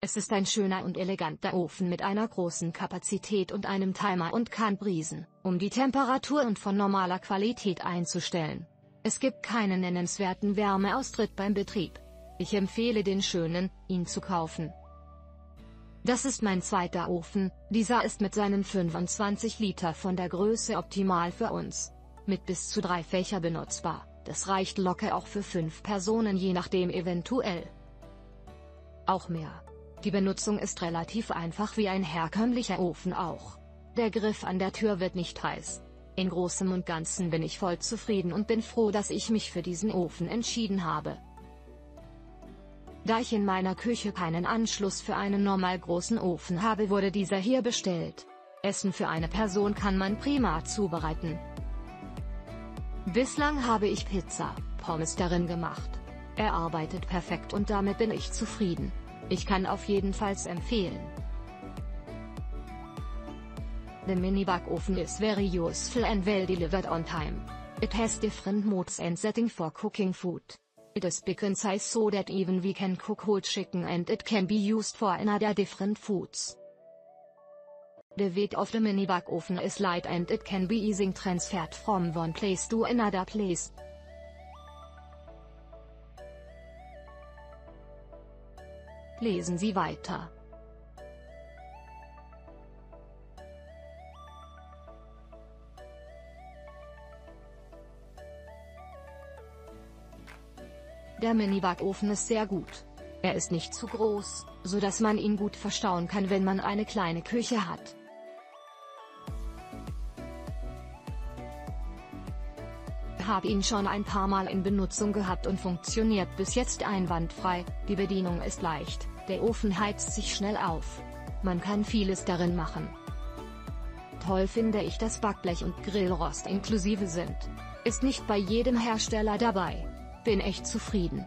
Es ist ein schöner und eleganter Ofen mit einer großen Kapazität und einem Timer und kann briesen, um die Temperatur und von normaler Qualität einzustellen. Es gibt keinen nennenswerten Wärmeaustritt beim Betrieb. Ich empfehle den schönen, ihn zu kaufen. Das ist mein zweiter Ofen, dieser ist mit seinen 25 Liter von der Größe optimal für uns. Mit bis zu drei Fächer benutzbar, das reicht locker auch für fünf Personen je nachdem eventuell. Auch mehr. Die Benutzung ist relativ einfach wie ein herkömmlicher Ofen auch. Der Griff an der Tür wird nicht heiß. In großem und ganzen bin ich voll zufrieden und bin froh, dass ich mich für diesen Ofen entschieden habe. Da ich in meiner Küche keinen Anschluss für einen normal großen Ofen habe wurde dieser hier bestellt. Essen für eine Person kann man prima zubereiten. Bislang habe ich Pizza, Pommes darin gemacht. Er arbeitet perfekt und damit bin ich zufrieden. Ich kann auf jeden Falls empfehlen. The mini backofen is very useful and well delivered on time. It has different modes and setting for cooking food. Big in size so that even we can cook whole chicken and it can be used for another different foods. The weight of the mini backofen is light and it can be easily transferred from one place to another place. Lesen Sie weiter. Der Mini-Backofen ist sehr gut. Er ist nicht zu groß, so dass man ihn gut verstauen kann wenn man eine kleine Küche hat. habe ihn schon ein paar Mal in Benutzung gehabt und funktioniert bis jetzt einwandfrei, die Bedienung ist leicht, der Ofen heizt sich schnell auf. Man kann vieles darin machen. Toll finde ich dass Backblech und Grillrost inklusive sind. Ist nicht bei jedem Hersteller dabei. Bin echt zufrieden.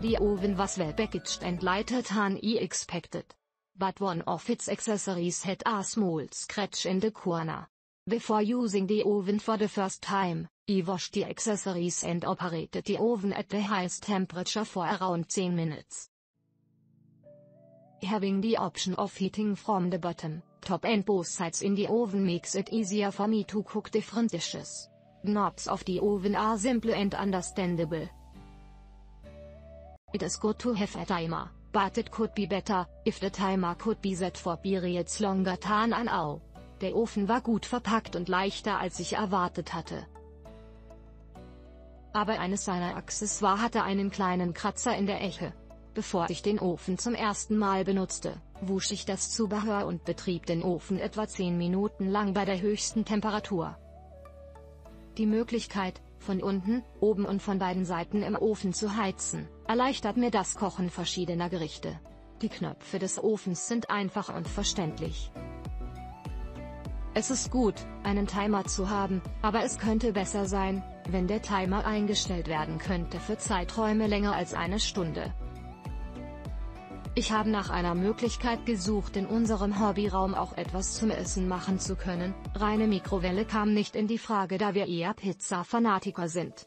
The oven was well packaged and lighter than I expected but one of its accessories had a small scratch in the corner. Before using the oven for the first time, I washed the accessories and operated the oven at the highest temperature for around 10 minutes. Having the option of heating from the bottom, top and both sides in the oven makes it easier for me to cook different dishes. Knobs of the oven are simple and understandable. It is good to have a timer, but it could be better, if the timer could be set for periods longer than an hour. Der Ofen war gut verpackt und leichter als ich erwartet hatte. Aber eines seiner Accessoires hatte einen kleinen Kratzer in der Eche. Bevor ich den Ofen zum ersten Mal benutzte, wusch ich das Zubehör und betrieb den Ofen etwa 10 Minuten lang bei der höchsten Temperatur. Die Möglichkeit, von unten, oben und von beiden Seiten im Ofen zu heizen, erleichtert mir das Kochen verschiedener Gerichte. Die Knöpfe des Ofens sind einfach und verständlich. Es ist gut, einen Timer zu haben, aber es könnte besser sein, wenn der Timer eingestellt werden könnte für Zeiträume länger als eine Stunde. Ich habe nach einer Möglichkeit gesucht in unserem Hobbyraum auch etwas zum Essen machen zu können, reine Mikrowelle kam nicht in die Frage da wir eher Pizza-Fanatiker sind.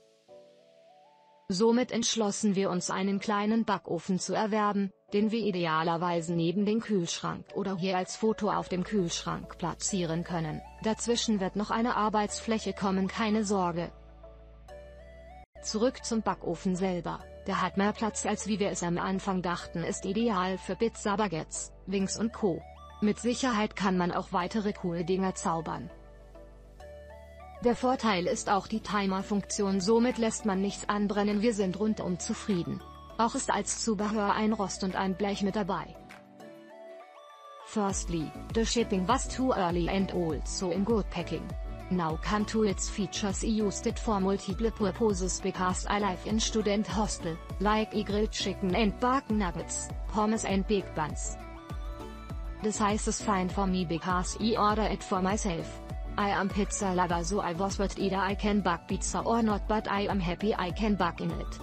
Somit entschlossen wir uns einen kleinen Backofen zu erwerben, den wir idealerweise neben den Kühlschrank oder hier als Foto auf dem Kühlschrank platzieren können, dazwischen wird noch eine Arbeitsfläche kommen keine Sorge. Zurück zum Backofen selber. Der hat mehr Platz als wie wir es am Anfang dachten ist ideal für Pizza Baguettes, Wings und Co. Mit Sicherheit kann man auch weitere coole Dinger zaubern. Der Vorteil ist auch die Timer-Funktion somit lässt man nichts anbrennen wir sind rundum zufrieden. Auch ist als Zubehör ein Rost und ein Blech mit dabei. Firstly, the shipping was too early and also in good packing. Now come to its features used it for multiple purposes because I live in student hostel, like I grilled chicken and bacon nuggets, pommes and big buns. The size is fine for me because I order it for myself. I am pizza lover so I was worried either I can bake pizza or not but I am happy I can bake in it.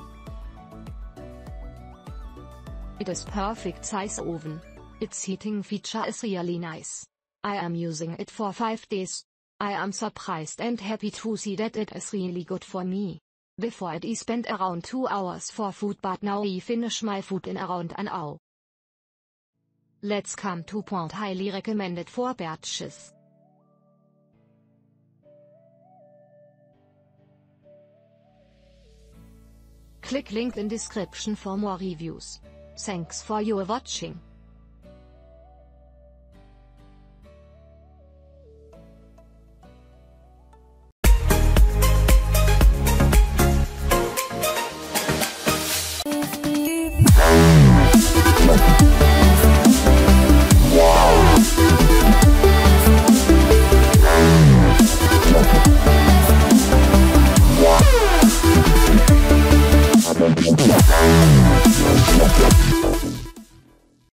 It is perfect size oven. Its heating feature is really nice. I am using it for 5 days. I am surprised and happy to see that it is really good for me. Before I spent around 2 hours for food but now I finish my food in around an hour. Let's come to point highly recommended for batches. Click link in description for more reviews. Thanks for your watching.